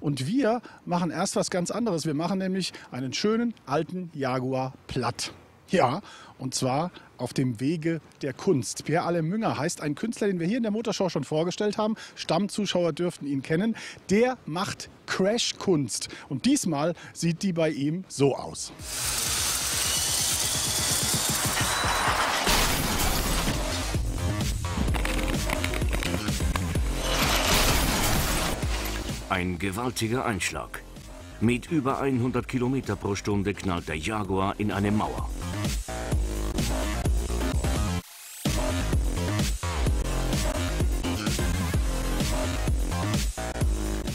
Und wir machen erst was ganz anderes. Wir machen nämlich einen schönen alten Jaguar platt. Ja, und zwar auf dem Wege der Kunst. Pierre Alain Münger heißt ein Künstler, den wir hier in der Motorshow schon vorgestellt haben. Stammzuschauer dürften ihn kennen. Der macht Crash-Kunst. Und diesmal sieht die bei ihm so aus. Ein gewaltiger Einschlag. Mit über 100 Kilometer pro Stunde knallt der Jaguar in eine Mauer.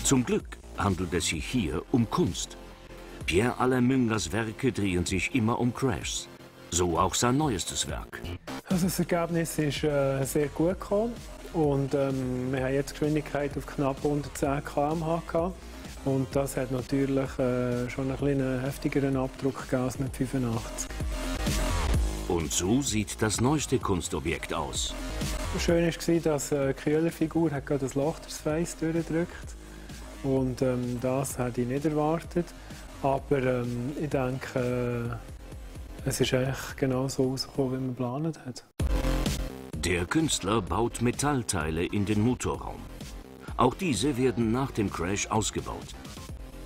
Zum Glück handelt es sich hier um Kunst. Pierre Alain Müngers Werke drehen sich immer um Crashs. So auch sein neuestes Werk. Also das Ergebnis ist äh, sehr gut gekommen. Und ähm, wir haben jetzt Geschwindigkeit auf knapp 110 km/h gehabt. Und das hat natürlich äh, schon einen kleinen heftigeren Abdruck gegeben als mit 85. Und so sieht das neueste Kunstobjekt aus. Schön war, dass äh, die Kühlerfigur hat gerade das Loch durchs Face durchgedrückt Und ähm, das hätte ich nicht erwartet. Aber ähm, ich denke, äh, es ist eigentlich genau so rausgekommen, wie man geplant hat. Der Künstler baut Metallteile in den Motorraum. Auch diese werden nach dem Crash ausgebaut.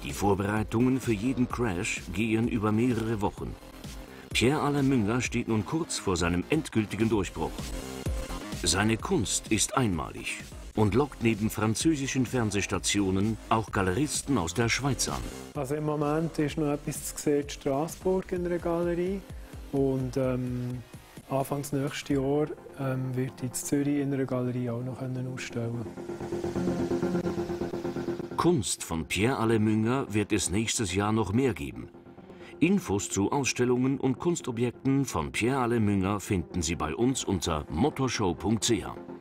Die Vorbereitungen für jeden Crash gehen über mehrere Wochen. Pierre Alain Münger steht nun kurz vor seinem endgültigen Durchbruch. Seine Kunst ist einmalig und lockt neben französischen Fernsehstationen auch Galeristen aus der Schweiz an. Also im Moment ist noch etwas zu sehen Straßburg in der Galerie und ähm, Anfangs nächstes Jahr ähm, wird in Zürich in einer Galerie auch noch ausstellen Kunst von Pierre Alain Münger wird es nächstes Jahr noch mehr geben. Infos zu Ausstellungen und Kunstobjekten von Pierre Alain Münger finden Sie bei uns unter motorshow.ch.